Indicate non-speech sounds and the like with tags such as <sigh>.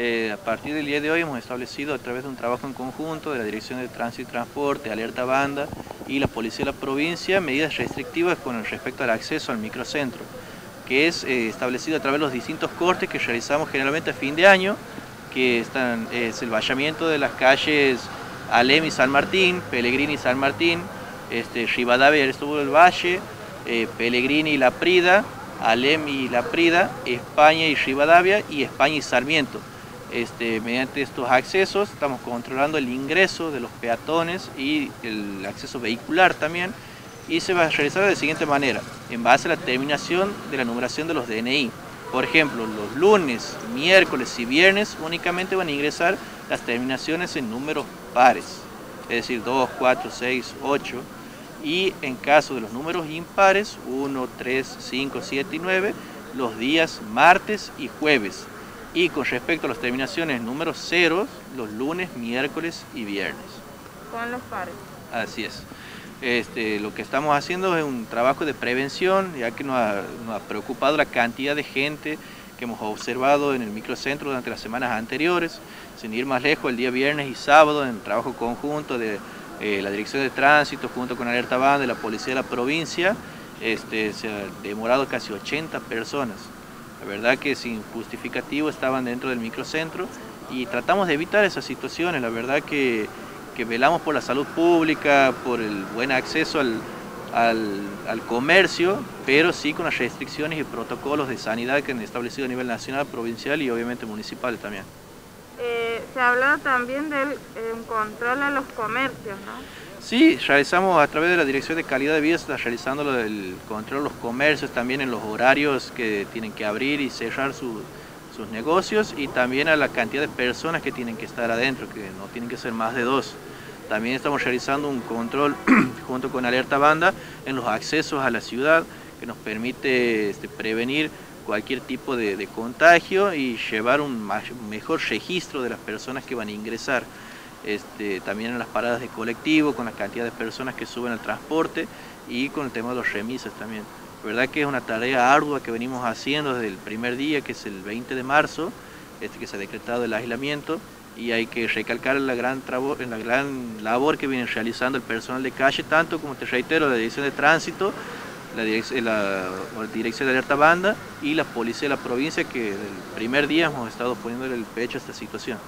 Eh, a partir del día de hoy hemos establecido a través de un trabajo en conjunto de la Dirección de Tránsito y Transporte, Alerta Banda y la Policía de la Provincia medidas restrictivas con respecto al acceso al microcentro, que es eh, establecido a través de los distintos cortes que realizamos generalmente a fin de año, que están, es el vallamiento de las calles Alem y San Martín, Pellegrini y San Martín, este, Rivadavia y Estuvo del Valle, eh, Pellegrini y La Prida, Alem y La Prida, España y Rivadavia y España y Sarmiento. Este, mediante estos accesos estamos controlando el ingreso de los peatones y el acceso vehicular también y se va a realizar de la siguiente manera, en base a la terminación de la numeración de los DNI. Por ejemplo, los lunes, miércoles y viernes únicamente van a ingresar las terminaciones en números pares, es decir, 2, 4, 6, 8, y en caso de los números impares, 1, 3, 5, 7 y 9, los días martes y jueves y con respecto a las terminaciones números ceros, los lunes, miércoles y viernes. Con los pares. Así es. Este, lo que estamos haciendo es un trabajo de prevención, ya que nos ha, preocupado la cantidad de gente que hemos observado en el microcentro durante las semanas anteriores, sin ir más lejos, el día viernes y sábado, en trabajo conjunto de eh, la Dirección de Tránsito, junto con Alerta Banda de la Policía de la Provincia, este, se ha demorado casi 80 personas. La verdad que sin justificativo estaban dentro del microcentro y tratamos de evitar esas situaciones. La verdad que, velamos por la salud pública, por el buen acceso al, comercio, pero sí con las restricciones y protocolos de sanidad que han establecido a nivel nacional, provincial y obviamente municipal también. Eh, se hablado también del eh, control a los comercios, ¿no? Sí, realizamos a través de la Dirección de Calidad de Vida, está realizando el control de los comercios también en los horarios que tienen que abrir y cerrar sus negocios y también a la cantidad de personas que tienen que estar adentro, que no tienen que ser más de dos. También estamos realizando un control <clears throat> junto con Alerta Banda en los accesos a la ciudad que nos permite este, prevenir cualquier tipo de, contagio y llevar un mejor registro de las personas que van a ingresar. Este, también en las paradas de colectivo, con la cantidad de personas que suben al transporte y con el tema de los remises también. La verdad que es una tarea ardua que venimos haciendo desde el primer día, que es el 20 de marzo, este, que se ha decretado el aislamiento, y hay que recalcar la gran, la gran labor que viene realizando el personal de calle, tanto como te reitero, la Dirección de Tránsito, la, dirección, la, Dirección de Alerta Banda y la Policía de la provincia, que desde el primer día hemos estado poniéndole el pecho a esta situación.